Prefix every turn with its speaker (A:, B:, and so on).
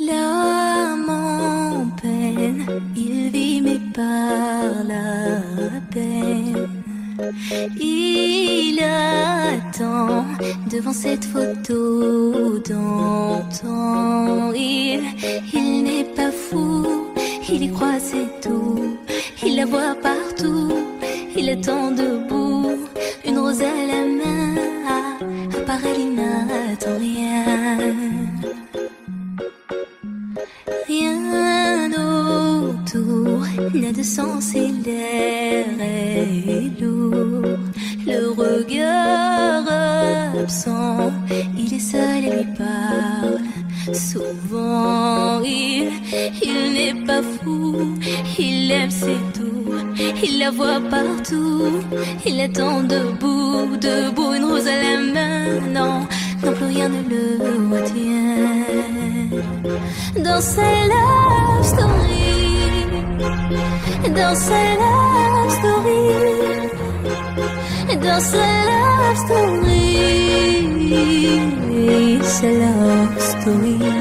A: L'âme en peine, il vit mais par la peine. Il attend devant cette photo d'antan. Il, il n'est pas fou, il y croit c'est tout. Il la voit partout, il attend debout, une rose à la rien. Rien autour n'a de sens et l'air est lourd. Le regard absent, il est seul et lui parle. Souvent, il, il n'est pas fou, il aime c'est tout. Il la voit partout, il attend debout, debout, une rose à la main. Non, non plus rien ne le retient. Dans sa love story, dans sa love story, dans sa love story, sa love story.